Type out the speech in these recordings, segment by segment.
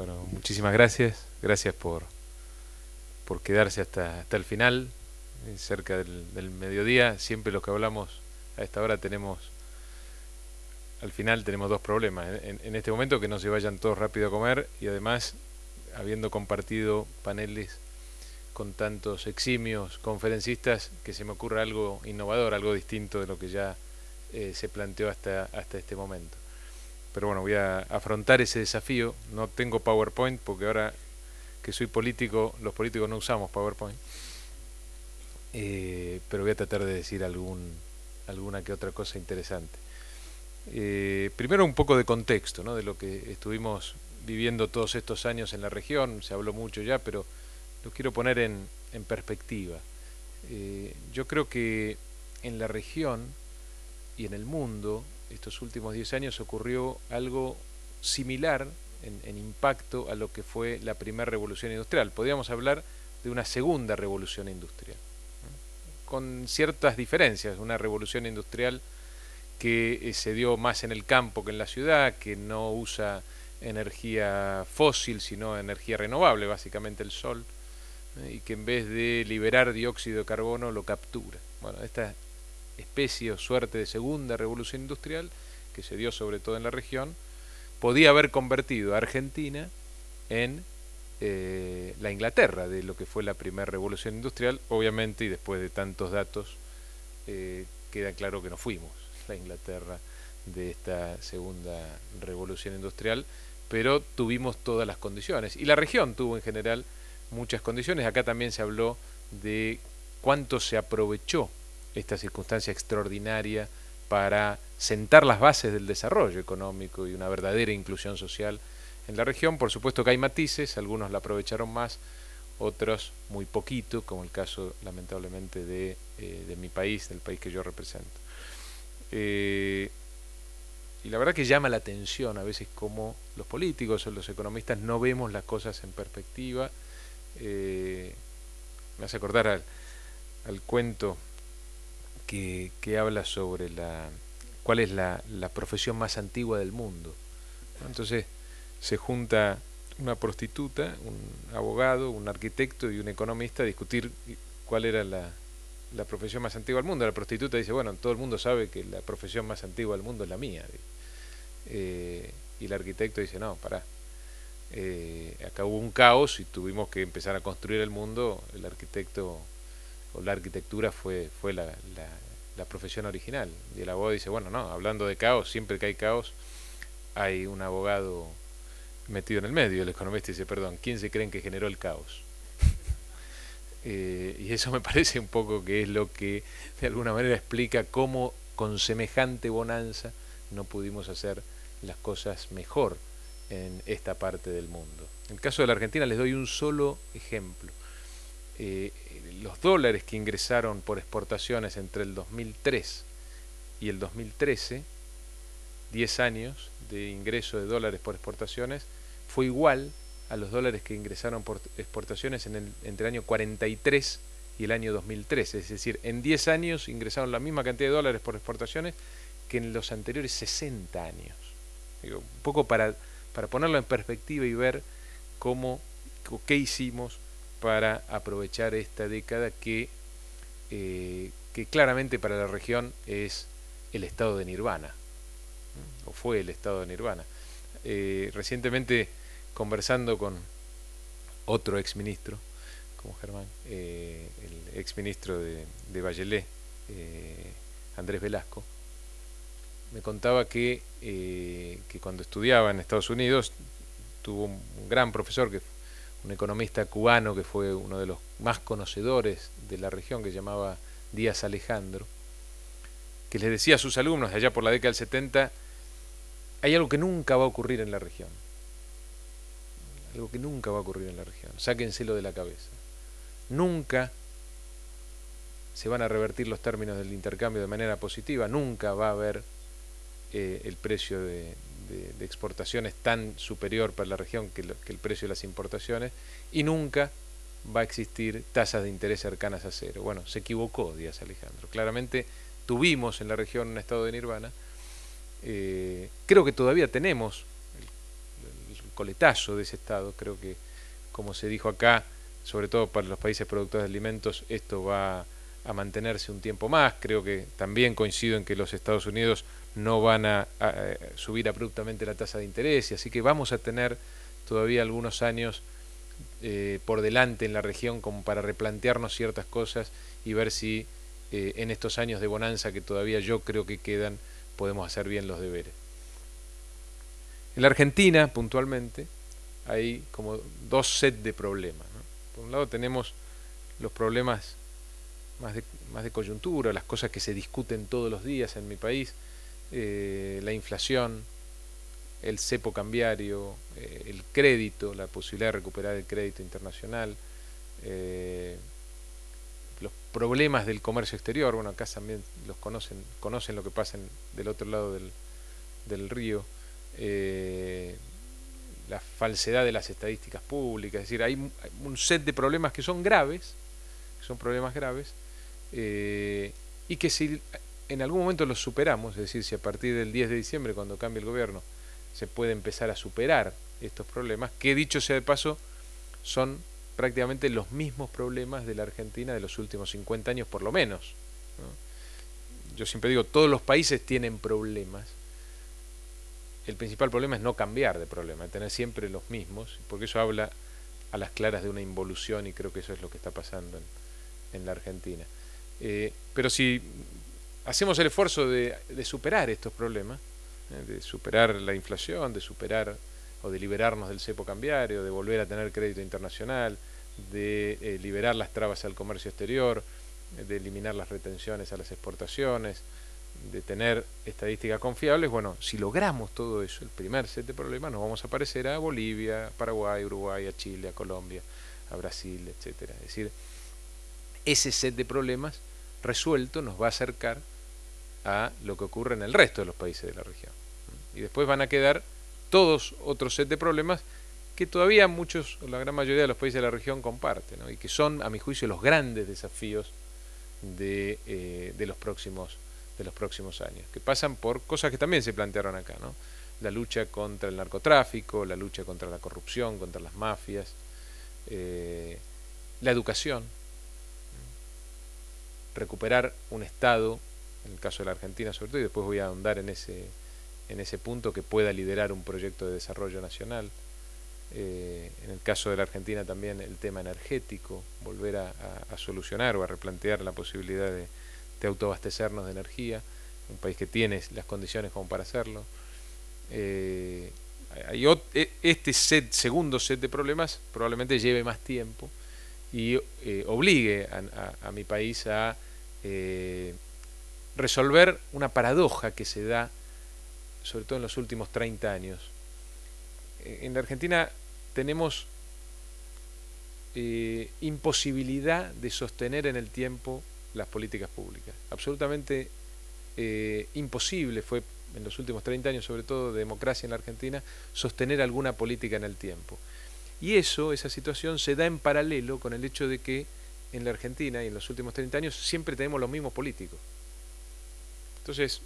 Bueno, muchísimas gracias. Gracias por, por quedarse hasta, hasta el final, eh, cerca del, mediodía. Siempre los que hablamos a esta hora tenemos, al final tenemos dos problemas. En, en este momento que no se vayan todos rápido a comer y además, habiendo compartido paneles con tantos eximios conferencistas, que se me ocurra algo innovador, algo distinto de lo que ya eh, se planteó hasta, hasta este momento. Pero bueno, voy a afrontar ese desafío. No tengo PowerPoint porque ahora que soy político, los políticos no usamos PowerPoint. Eh, pero voy a tratar de decir algún, alguna que otra cosa interesante. Eh, primero un poco de contexto, ¿no? de lo que estuvimos viviendo todos estos años en la región. Se habló mucho ya, pero lo quiero poner en, en perspectiva. yo creo que en la región y en el mundo estos últimos 10 años ocurrió algo similar en, impacto a lo que fue la primera revolución industrial. Podríamos hablar de una segunda revolución industrial, con ciertas diferencias. Una revolución industrial que eh, se dio más en el campo que en la ciudad, que no usa energía fósil, sino energía renovable, básicamente el sol, y que en vez de liberar dióxido de carbono lo captura. Bueno, esta especie o suerte de segunda revolución industrial que se dio sobre todo en la región, podía haber convertido a Argentina en eh, la Inglaterra de lo que fue la primera revolución industrial, obviamente, y después de tantos datos, eh, queda claro que no fuimos la Inglaterra de esta segunda revolución industrial, pero tuvimos todas las condiciones, y la región tuvo en general muchas condiciones, acá también se habló de cuánto se aprovechó esta circunstancia extraordinaria para sentar las bases del desarrollo económico y una verdadera inclusión social en la región. Por supuesto que hay matices, algunos la aprovecharon más, otros muy poquito, como el caso lamentablemente de, eh, mi país, del país que yo represento. Eh, y la verdad que llama la atención a veces como los políticos o los economistas no vemos las cosas en perspectiva. Eh, me hace acordar al cuento que, habla sobre la cuál es la, profesión más antigua del mundo. Entonces se junta una prostituta, un abogado, un arquitecto y un economista a discutir cuál era la, profesión más antigua del mundo. La prostituta dice, bueno, todo el mundo sabe que la profesión más antigua del mundo es la mía. Eh, y el arquitecto dice, no, pará. Eh, acá hubo un caos y tuvimos que empezar a construir el mundo. El arquitecto o la arquitectura fue, fue la, la, profesión original. Y el abogado dice, bueno, no, hablando de caos, siempre que hay caos, hay un abogado metido en el medio. El economista dice, perdón, ¿quién se creen que generó el caos? Eh, y eso me parece un poco que es lo que de alguna manera explica cómo con semejante bonanza no pudimos hacer las cosas mejor en esta parte del mundo. En el caso de la Argentina les doy un solo ejemplo. Eh, los dólares que ingresaron por exportaciones entre el 2003 y el 2013, 10 años de ingreso de dólares por exportaciones, fue igual a los dólares que ingresaron por exportaciones entre el año 43 y el año 2013. Es decir, en 10 años ingresaron la misma cantidad de dólares por exportaciones que en los anteriores 60 años. un poco para, para ponerlo en perspectiva y ver cómo, qué hicimos para aprovechar esta década que, eh, que claramente para la región es el estado de nirvana, o fue el estado de nirvana. Eh, recientemente conversando con otro exministro, como Germán, eh, el exministro de, de Vallelet, Andrés Velasco, me contaba que, que cuando estudiaba en Estados Unidos tuvo un gran profesor que un economista cubano que fue uno de los más conocedores de la región, que llamaba Díaz Alejandro, que les decía a sus alumnos allá por la década del 70, hay algo que nunca va a ocurrir en la región. Algo que nunca va a ocurrir en la región. Sáquenselo de la cabeza. Nunca se van a revertir los términos del intercambio de manera positiva, nunca va a haber eh, el precio de, de, exportaciones tan superior para la región que, el precio de las importaciones y nunca va a existir tasas de interés cercanas a cero. Bueno, se equivocó Díaz Alejandro. Claramente tuvimos en la región un estado de nirvana. Eh, creo que todavía tenemos el, coletazo de ese Estado. Creo que, como se dijo acá, sobre todo para los países productores de alimentos, esto va a mantenerse un tiempo más. Creo que también coincido en que los Estados Unidos no van a, subir abruptamente la tasa de interés, y así que vamos a tener todavía algunos años eh, por delante en la región como para replantearnos ciertas cosas y ver si eh, en estos años de bonanza que todavía yo creo que quedan podemos hacer bien los deberes. En la Argentina, puntualmente, hay como dos sets de problemas. Por un lado tenemos los problemas más de, más de coyuntura, las cosas que se discuten todos los días en mi país, eh, la inflación, el cepo cambiario, eh, el crédito, la posibilidad de recuperar el crédito internacional, eh, los problemas del comercio exterior, bueno, acá también los conocen, conocen lo que pasa del otro lado del, del río, la falsedad de las estadísticas públicas, es decir, hay un set de problemas que son graves, son problemas graves, y que si en algún momento los superamos, es decir, si a partir del 10 de diciembre, cuando cambie el gobierno, se puede empezar a superar estos problemas, que dicho sea de paso, son prácticamente los mismos problemas de la Argentina de los últimos 50 años por lo menos. Yo siempre digo, todos los países tienen problemas. El principal problema es no cambiar de problema, tener siempre los mismos, porque eso habla a las claras de una involución y creo que eso es lo que está pasando en, la Argentina. Eh, pero si hacemos el esfuerzo de, superar estos problemas, ¿eh? de superar la inflación, de superar o de liberarnos del cepo cambiario, de volver a tener crédito internacional, de eh, liberar las trabas al comercio exterior, de eliminar las retenciones a las exportaciones, de tener estadísticas confiables, bueno, si logramos todo eso, el primer set de problemas, nos vamos a parecer a Bolivia, Paraguay, Uruguay, a Chile, a Colombia, a Brasil, etcétera. Es decir, ese set de problemas resuelto nos va a acercar a lo que ocurre en el resto de los países de la región. Y después van a quedar todos otros set de problemas que todavía muchos, la gran mayoría de los países de la región comparten, y que son, a mi juicio, los grandes desafíos de, eh, de, los próximos, de los próximos años, que pasan por cosas que también se plantearon acá, ¿no? la lucha contra el narcotráfico, la lucha contra la corrupción, contra las mafias, eh, la educación, recuperar un Estado en el caso de la Argentina sobre todo, y después voy a ahondar en ese, en ese punto que pueda liderar un proyecto de desarrollo nacional. Eh, en el caso de la Argentina también el tema energético, volver a, solucionar o a replantear la posibilidad de, autoabastecernos de energía, un país que tiene las condiciones como para hacerlo. Eh, e, este set, segundo set de problemas probablemente lleve más tiempo y eh, obligue a, mi país a resolver una paradoja que se da, sobre todo en los últimos 30 años. Eh, en la Argentina tenemos eh, imposibilidad de sostener en el tiempo las políticas públicas. Absolutamente eh, imposible fue en los últimos 30 años, sobre todo de democracia en la Argentina, sostener alguna política en el tiempo. Y eso, esa situación, se da en paralelo con el hecho de que en la Argentina y en los últimos 30 años siempre tenemos los mismos políticos. Entonces,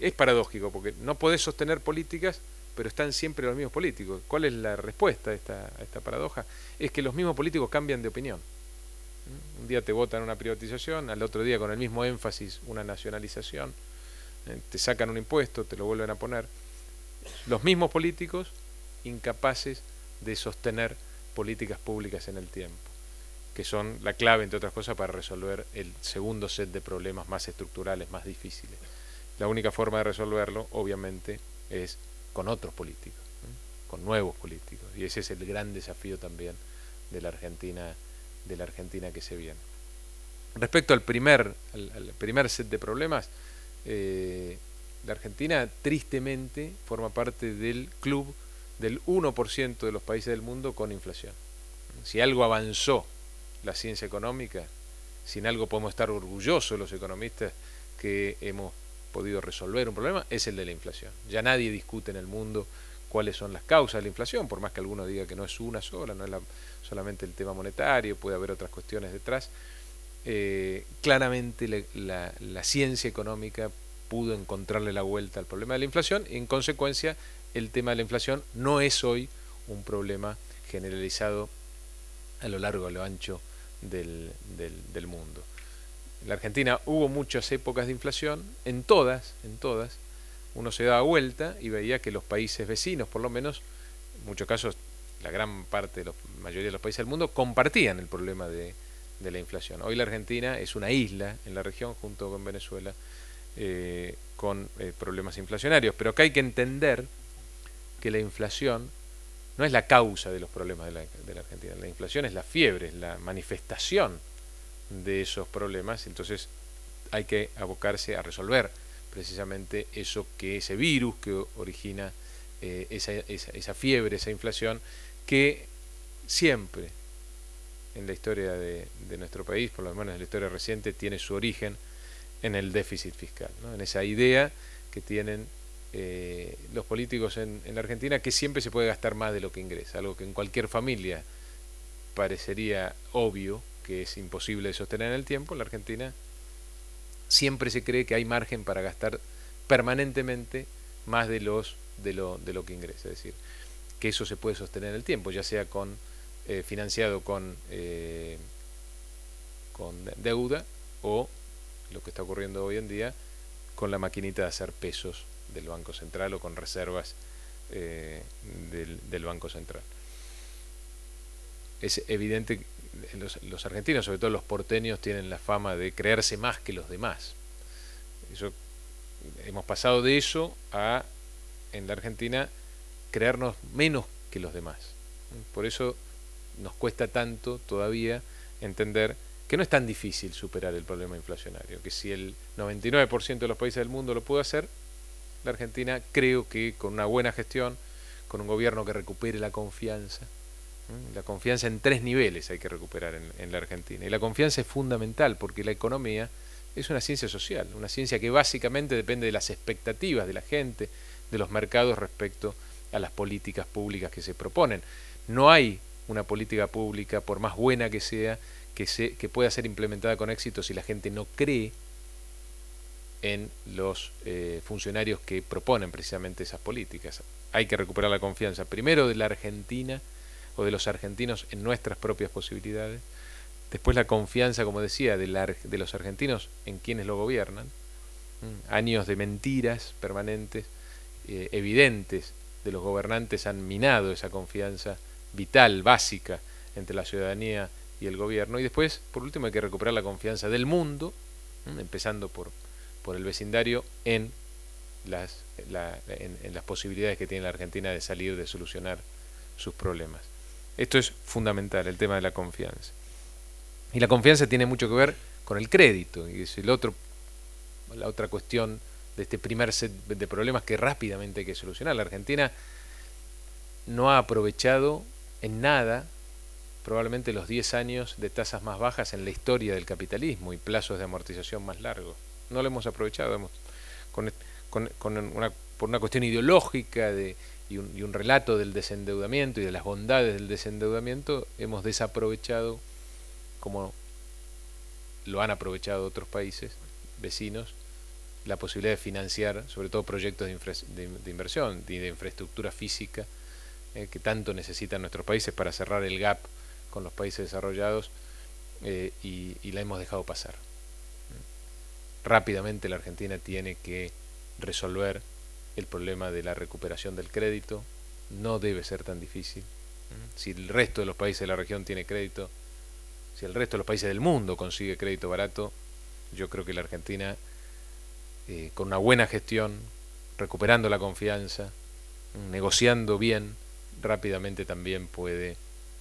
es paradójico, porque no podés sostener políticas, pero están siempre los mismos políticos. ¿Cuál es la respuesta a esta, esta paradoja? Es que los mismos políticos cambian de opinión. ¿Mm? Un día te votan una privatización, al otro día con el mismo énfasis una nacionalización, ¿eh? te sacan un impuesto, te lo vuelven a poner. Los mismos políticos incapaces de sostener políticas públicas en el tiempo que son la clave, entre otras cosas, para resolver el segundo set de problemas más estructurales, más difíciles. La única forma de resolverlo, obviamente, es con otros políticos, con nuevos políticos. Y ese es el gran desafío también de la Argentina, de la Argentina que se viene. Respecto al primer, al, primer set de problemas, eh, la Argentina tristemente forma parte del club del 1% de los países del mundo con inflación. Si algo avanzó la ciencia económica, sin algo podemos estar orgullosos los economistas que hemos podido resolver un problema, es el de la inflación. Ya nadie discute en el mundo cuáles son las causas de la inflación, por más que alguno diga que no es una sola, no es solamente el tema monetario, puede haber otras cuestiones detrás. Eh, claramente la, la, ciencia económica pudo encontrarle la vuelta al problema de la inflación y en consecuencia el tema de la inflación no es hoy un problema generalizado a lo largo, a lo ancho del, del, mundo. En la Argentina hubo muchas épocas de inflación, en todas, en todas, uno se daba vuelta y veía que los países vecinos, por lo menos, en muchos casos la gran parte, la mayoría de los países del mundo, compartían el problema de, de la inflación. Hoy la Argentina es una isla en la región junto con Venezuela eh, con eh, problemas inflacionarios. Pero acá hay que entender que la inflación no es la causa de los problemas de la, de la Argentina. La inflación es la fiebre, es la manifestación de esos problemas. Entonces hay que abocarse a resolver precisamente eso que ese virus que origina eh, esa, esa, esa, fiebre, esa inflación, que siempre en la historia de, nuestro país, por lo menos en la historia reciente, tiene su origen en el déficit fiscal, en esa idea que tienen eh, los políticos en, la Argentina que siempre se puede gastar más de lo que ingresa, algo que en cualquier familia parecería obvio que es imposible de sostener en el tiempo, en la Argentina siempre se cree que hay margen para gastar permanentemente más de los de lo, de lo que ingresa, es decir, que eso se puede sostener en el tiempo, ya sea con eh, financiado con, eh, con deuda o lo que está ocurriendo hoy en día con la maquinita de hacer pesos del Banco Central o con reservas eh, del, Banco Central. Es evidente que los, los, argentinos, sobre todo los porteños, tienen la fama de creerse más que los demás. Hemos pasado de eso a, en la Argentina, creernos menos que los demás. Por eso nos cuesta tanto todavía entender que no es tan difícil superar el problema inflacionario, que si el 99% de los países del mundo lo pudo hacer, Argentina creo que con una buena gestión, con un gobierno que recupere la confianza, la confianza en tres niveles hay que recuperar en, en, la Argentina. Y la confianza es fundamental porque la economía es una ciencia social, una ciencia que básicamente depende de las expectativas de la gente, de los mercados respecto a las políticas públicas que se proponen. No hay una política pública, por más buena que sea, que, se, que pueda ser implementada con éxito si la gente no cree en los eh, funcionarios que proponen precisamente esas políticas. Hay que recuperar la confianza primero de la Argentina o de los argentinos en nuestras propias posibilidades, después la confianza, como decía, de, la, de los argentinos en quienes lo gobiernan, años de mentiras permanentes, eh, evidentes de los gobernantes han minado esa confianza vital, básica, entre la ciudadanía y el gobierno. Y después, por último, hay que recuperar la confianza del mundo, empezando por, por el vecindario, en las, las posibilidades que tiene la Argentina de salir, de solucionar sus problemas. Esto es fundamental, el tema de la confianza. Y la confianza tiene mucho que ver con el crédito, y es el otro, la otra cuestión de este primer set de problemas que rápidamente hay que solucionar. La Argentina no ha aprovechado en nada probablemente los 10 años de tasas más bajas en la historia del capitalismo y plazos de amortización más largos. No lo hemos aprovechado hemos, con, una, por una cuestión ideológica de, y, un, relato del desendeudamiento y de las bondades del desendeudamiento, hemos desaprovechado, como lo han aprovechado otros países vecinos, la posibilidad de financiar sobre todo proyectos de inversión y de infraestructura física eh, que tanto necesitan nuestros países para cerrar el gap con los países desarrollados eh, y, la hemos dejado pasar. Rápidamente la Argentina tiene que resolver el problema de la recuperación del crédito, no debe ser tan difícil. Si el resto de los países de la región tiene crédito, si el resto de los países del mundo consigue crédito barato, yo creo que la Argentina, eh, con una buena gestión, recuperando la confianza, negociando bien, rápidamente también puede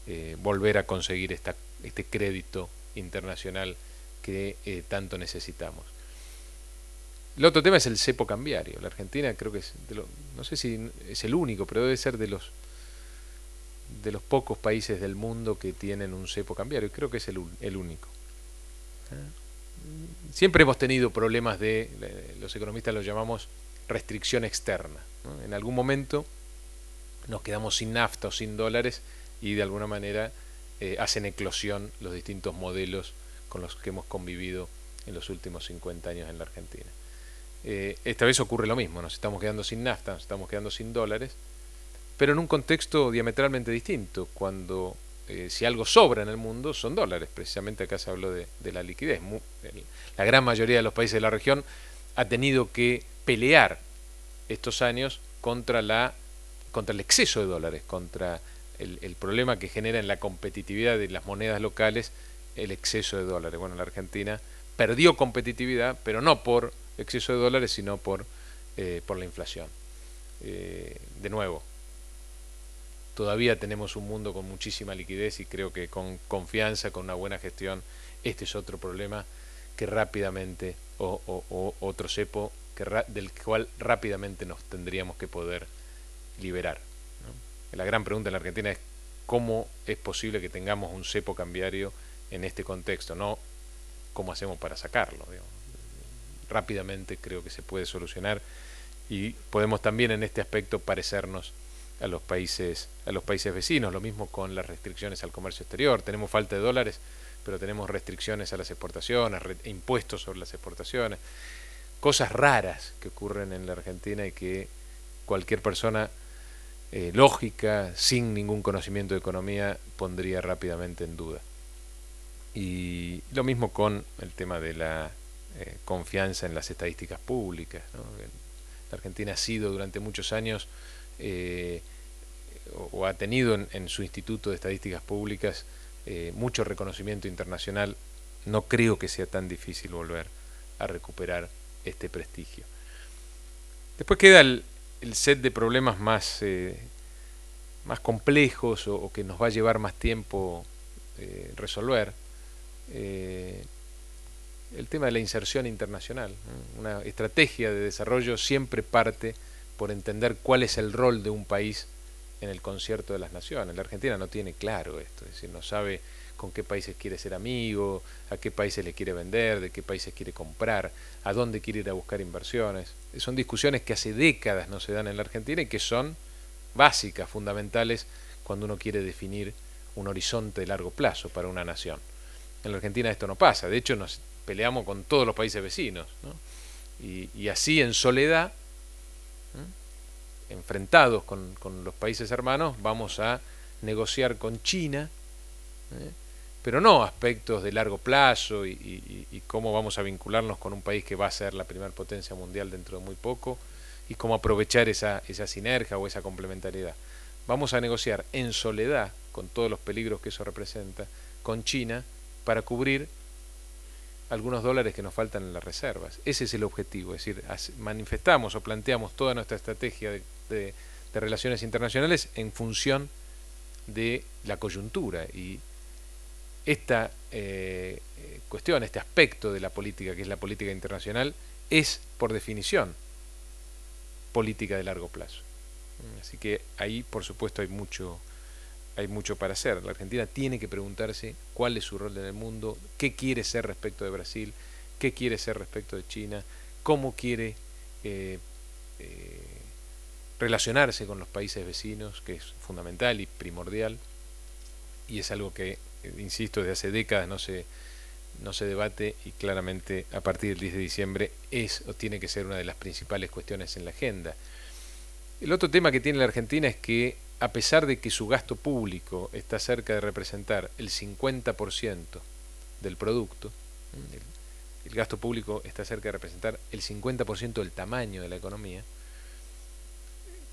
eh, volver a conseguir esta, este crédito internacional que eh, tanto necesitamos. El otro tema es el cepo cambiario. La Argentina creo que es, de lo, no sé si es el único, pero debe ser de los de los pocos países del mundo que tienen un cepo cambiario. Creo que es el, el único. Siempre hemos tenido problemas de, los economistas lo llamamos restricción externa. En algún momento nos quedamos sin nafta o sin dólares y de alguna manera eh, hacen eclosión los distintos modelos con los que hemos convivido en los últimos 50 años en la Argentina. Eh, esta vez ocurre lo mismo, nos estamos quedando sin nafta, nos estamos quedando sin dólares pero en un contexto diametralmente distinto, cuando eh, si algo sobra en el mundo son dólares, precisamente acá se habló de, la liquidez. la gran mayoría de los países de la región ha tenido que pelear estos años contra, la, contra el exceso de dólares, contra el, el problema que genera en la competitividad de las monedas locales el exceso de dólares. Bueno, la Argentina perdió competitividad, pero no por exceso de dólares, sino por, eh, por la inflación. Eh, de nuevo, todavía tenemos un mundo con muchísima liquidez y creo que con confianza, con una buena gestión, este es otro problema que rápidamente, o, otro cepo que del cual rápidamente nos tendríamos que poder liberar. La gran pregunta en la Argentina es cómo es posible que tengamos un cepo cambiario en este contexto, no cómo hacemos para sacarlo. Rápidamente creo que se puede solucionar y podemos también en este aspecto parecernos a los países a los países vecinos, lo mismo con las restricciones al comercio exterior, tenemos falta de dólares, pero tenemos restricciones a las exportaciones, impuestos sobre las exportaciones, cosas raras que ocurren en la Argentina y que cualquier persona eh, lógica, sin ningún conocimiento de economía, pondría rápidamente en duda. Y lo mismo con el tema de la eh, confianza en las estadísticas públicas. La Argentina ha sido durante muchos años eh, o, ha tenido en, su Instituto de Estadísticas Públicas eh, mucho reconocimiento internacional. No creo que sea tan difícil volver a recuperar este prestigio. Después queda el, set de problemas más, más complejos o, que nos va a llevar más tiempo resolver el tema de la inserción internacional. Una estrategia de desarrollo siempre parte por entender cuál es el rol de un país en el concierto de las naciones. La Argentina no tiene claro esto, es decir, no sabe con qué países quiere ser amigo, a qué países le quiere vender, de qué países quiere comprar, a dónde quiere ir a buscar inversiones. Son discusiones que hace décadas no se dan en la Argentina y que son básicas, fundamentales, cuando uno quiere definir un horizonte de largo plazo para una nación. En la Argentina esto no pasa, de hecho nos peleamos con todos los países vecinos. Y, así en soledad, enfrentados con, los países hermanos, vamos a negociar con China, ¿eh? pero no aspectos de largo plazo y, cómo vamos a vincularnos con un país que va a ser la primera potencia mundial dentro de muy poco y cómo aprovechar esa, esa sinergia o esa complementariedad. Vamos a negociar en soledad, con todos los peligros que eso representa, con China, para cubrir algunos dólares que nos faltan en las reservas. Ese es el objetivo, es decir, manifestamos o planteamos toda nuestra estrategia de, relaciones internacionales en función de la coyuntura y esta eh, cuestión, este aspecto de la política que es la política internacional es por definición política de largo plazo. Así que ahí por supuesto hay mucho hay mucho para hacer. La Argentina tiene que preguntarse cuál es su rol en el mundo, qué quiere ser respecto de Brasil, qué quiere ser respecto de China, cómo quiere eh, eh, relacionarse con los países vecinos, que es fundamental y primordial, y es algo que, eh, insisto, desde hace décadas no se, no se debate y claramente a partir del 10 de diciembre es o tiene que ser una de las principales cuestiones en la agenda. El otro tema que tiene la Argentina es que a pesar de que su gasto público está cerca de representar el 50% del producto, el, gasto público está cerca de representar el 50% del tamaño de la economía,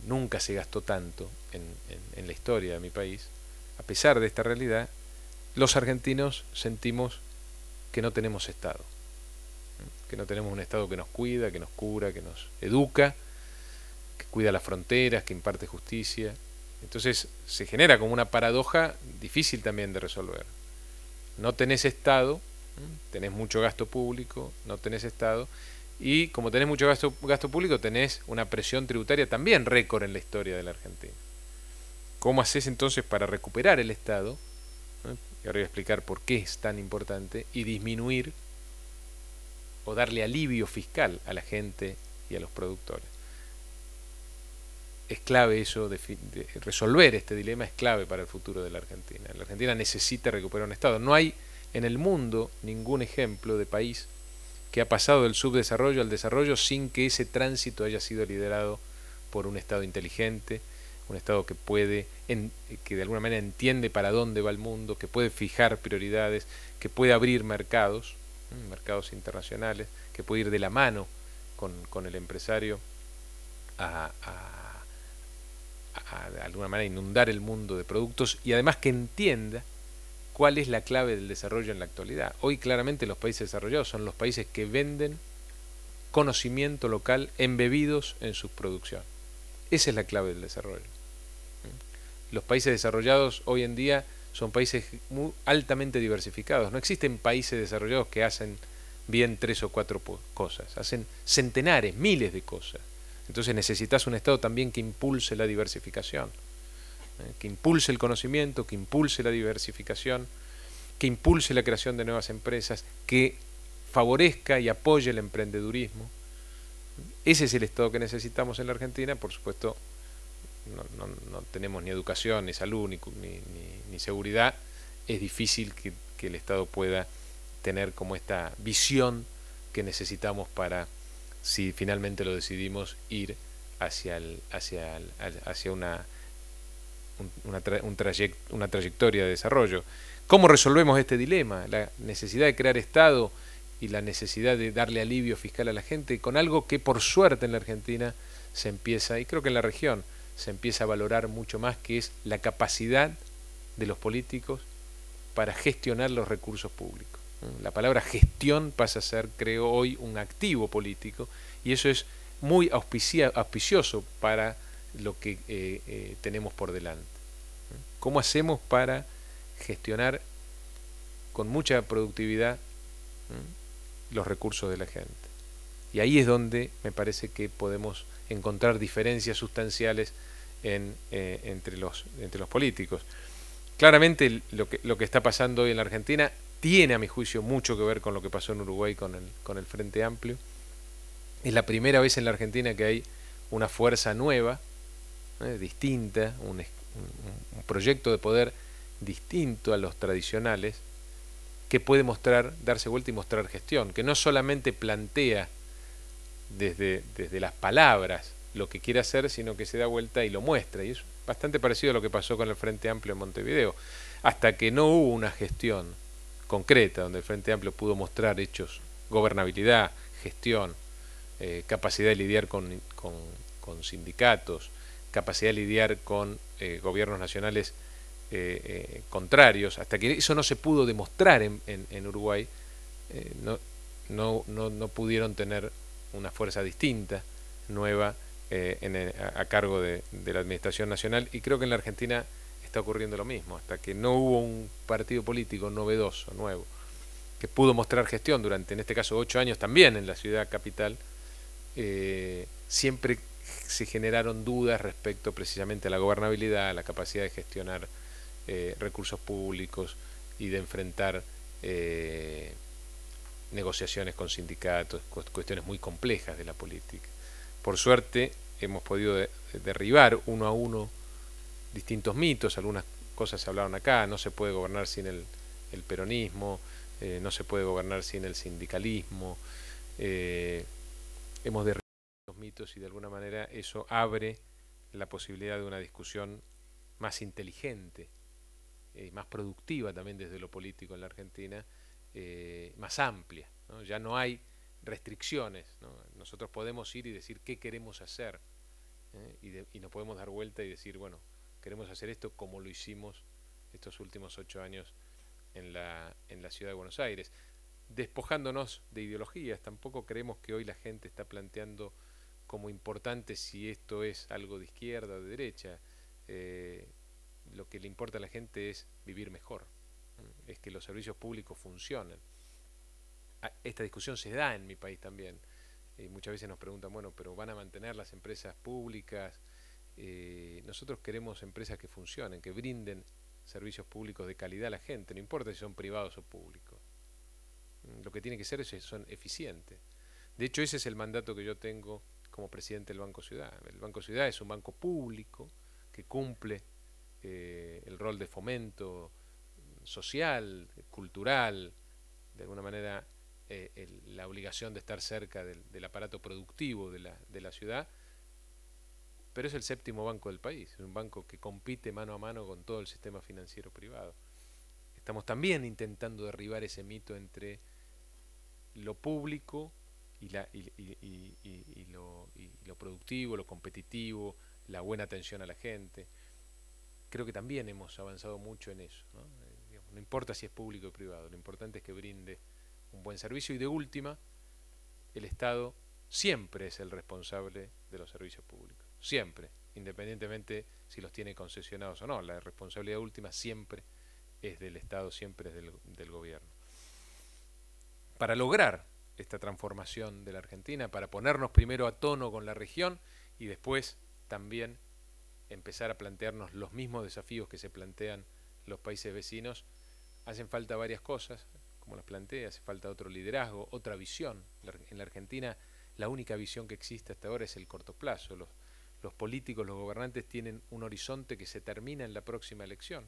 nunca se gastó tanto en, la historia de mi país, a pesar de esta realidad, los argentinos sentimos que no tenemos Estado, que no tenemos un Estado que nos cuida, que nos cura, que nos educa, que cuida las fronteras, que imparte justicia, entonces se genera como una paradoja difícil también de resolver. No tenés Estado, tenés mucho gasto público, no tenés Estado, y como tenés mucho gasto, público, tenés una presión tributaria también récord en la historia de la Argentina. ¿Cómo haces entonces para recuperar el Estado? Y ahora voy a explicar por qué es tan importante, y disminuir o darle alivio fiscal a la gente y a los productores es clave eso, resolver este dilema es clave para el futuro de la Argentina. La Argentina necesita recuperar un Estado. No hay en el mundo ningún ejemplo de país que ha pasado del subdesarrollo al desarrollo sin que ese tránsito haya sido liderado por un Estado inteligente un Estado que puede, que de alguna manera entiende para dónde va el mundo, que puede fijar prioridades, que puede abrir mercados, mercados internacionales, que puede ir de la mano con, el empresario a, de alguna manera inundar el mundo de productos y además que entienda cuál es la clave del desarrollo en la actualidad. Hoy claramente los países desarrollados son los países que venden conocimiento local embebidos en su producción. Esa es la clave del desarrollo. Los países desarrollados hoy en día son países altamente diversificados. No existen países desarrollados que hacen bien tres o cuatro cosas, hacen centenares, miles de cosas. Entonces necesitas un Estado también que impulse la diversificación, ¿eh? que impulse el conocimiento, que impulse la diversificación, que impulse la creación de nuevas empresas, que favorezca y apoye el emprendedurismo. Ese es el Estado que necesitamos en la Argentina, por supuesto no, tenemos ni educación, ni salud, ni, ni, seguridad, es difícil que, el Estado pueda tener como esta visión que necesitamos para, si finalmente lo decidimos, ir hacia, el, hacia, hacia una, un una trayectoria de desarrollo. ¿Cómo resolvemos este dilema? La necesidad de crear Estado y la necesidad de darle alivio fiscal a la gente con algo que por suerte en la Argentina se empieza, y creo que en la región, se empieza a valorar mucho más, que es la capacidad de los políticos para gestionar los recursos públicos. La palabra gestión pasa a ser, creo, hoy un activo político y eso es muy auspicioso para lo que eh, eh, tenemos por delante. ¿Cómo hacemos para gestionar con mucha productividad los recursos de la gente? Y ahí es donde me parece que podemos encontrar diferencias sustanciales en, eh, entre, los, entre los políticos. Claramente lo que, lo que está pasando hoy en la Argentina tiene, a mi juicio, mucho que ver con lo que pasó en Uruguay con el, con el Frente Amplio. Es la primera vez en la Argentina que hay una fuerza nueva, ¿eh? distinta, un, un, proyecto de poder distinto a los tradicionales, que puede mostrar, darse vuelta y mostrar gestión, que no solamente plantea desde, desde las palabras lo que quiere hacer, sino que se da vuelta y lo muestra. Y es bastante parecido a lo que pasó con el Frente Amplio en Montevideo. Hasta que no hubo una gestión concreta donde el Frente Amplio pudo mostrar hechos, gobernabilidad, gestión, eh, capacidad de lidiar con, con, sindicatos, capacidad de lidiar con eh, gobiernos nacionales eh, contrarios, hasta que eso no se pudo demostrar en, en, Uruguay, no, no, no, no pudieron tener una fuerza distinta, nueva, a, cargo de, la Administración Nacional. Y creo que en la Argentina está ocurriendo lo mismo, hasta que no hubo un partido político novedoso, nuevo, que pudo mostrar gestión durante, en este caso, ocho años también en la ciudad capital, eh, siempre se generaron dudas respecto precisamente a la gobernabilidad, a la capacidad de gestionar eh, recursos públicos y de enfrentar negociaciones con sindicatos, cuestiones muy complejas de la política. Por suerte hemos podido derribar uno a uno distintos mitos, algunas cosas se hablaron acá, no se puede gobernar sin el, peronismo, eh, no se puede gobernar sin el sindicalismo, eh, hemos derribado los mitos y de alguna manera eso abre la posibilidad de una discusión más inteligente, y más productiva también desde lo político en la Argentina, eh, más amplia. Ya no hay restricciones. Nosotros podemos ir y decir qué queremos hacer ¿eh? y, nos podemos dar vuelta y decir, bueno, queremos hacer esto como lo hicimos estos últimos ocho años en la, en la ciudad de Buenos Aires. Despojándonos de ideologías, tampoco creemos que hoy la gente está planteando como importante si esto es algo de izquierda o de derecha. Eh, lo que le importa a la gente es vivir mejor, es que los servicios públicos funcionen esta discusión se da en mi país también. y muchas veces nos preguntan, bueno, pero ¿van a mantener las empresas públicas? Eh, nosotros queremos empresas que funcionen, que brinden servicios públicos de calidad a la gente, no importa si son privados o públicos. Lo que tiene que ser es que son eficientes. De hecho, ese es el mandato que yo tengo como presidente del Banco Ciudad. El Banco Ciudad es un banco público que cumple eh, el rol de fomento social, cultural, de alguna manera eh, la obligación de estar cerca del, aparato productivo de la, de la, ciudad, pero es el séptimo banco del país, es un banco que compite mano a mano con todo el sistema financiero privado. Estamos también intentando derribar ese mito entre lo público y, lo, lo, productivo, lo competitivo, la buena atención a la gente. Creo que también hemos avanzado mucho en eso. ¿no? Eh, no importa si es público o privado, lo importante es que brinde un buen servicio y de última, el Estado siempre es el responsable de los servicios públicos siempre, independientemente si los tiene concesionados o no. La responsabilidad última siempre es del Estado, siempre es del, gobierno. Para lograr esta transformación de la Argentina, para ponernos primero a tono con la región y después también empezar a plantearnos los mismos desafíos que se plantean los países vecinos, hacen falta varias cosas, como las planteé, hace falta otro liderazgo, otra visión. En la Argentina la única visión que existe hasta ahora es el corto plazo. Los, los políticos, los gobernantes tienen un horizonte que se termina en la próxima elección.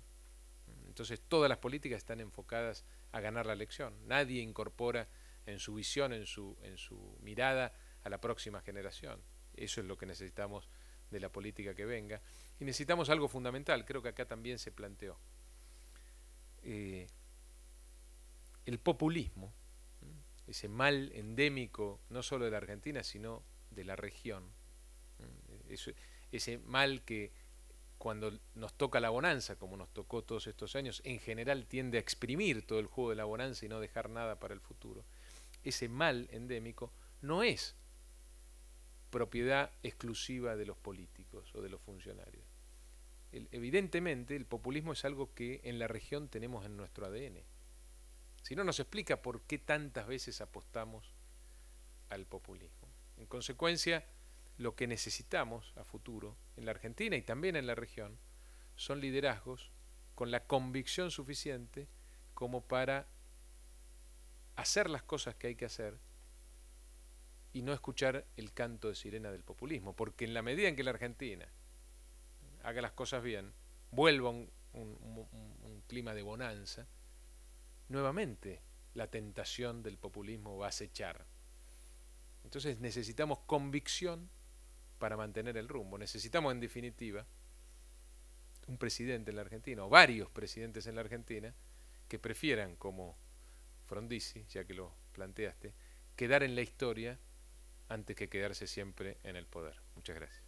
Entonces todas las políticas están enfocadas a ganar la elección. Nadie incorpora en su visión, en su, en su mirada a la próxima generación. Eso es lo que necesitamos de la política que venga. Y necesitamos algo fundamental, creo que acá también se planteó. Eh, el populismo, ese mal endémico no solo de la Argentina, sino de la región, ese mal que cuando nos toca la bonanza, como nos tocó todos estos años, en general tiende a exprimir todo el juego de la bonanza y no dejar nada para el futuro. Ese mal endémico no es propiedad exclusiva de los políticos o de los funcionarios. evidentemente el populismo es algo que en la región tenemos en nuestro ADN. Si no nos explica por qué tantas veces apostamos al populismo. En consecuencia, lo que necesitamos a futuro en la Argentina y también en la región son liderazgos con la convicción suficiente como para hacer las cosas que hay que hacer y no escuchar el canto de sirena del populismo, porque en la medida en que la Argentina haga las cosas bien, vuelva un, clima de bonanza, nuevamente la tentación del populismo va a acechar. Entonces necesitamos convicción para mantener el rumbo. Necesitamos, en definitiva, un presidente en la Argentina, o varios presidentes en la Argentina, que prefieran, como Frondizi, ya que lo planteaste, quedar en la historia antes que quedarse siempre en el poder. Muchas gracias.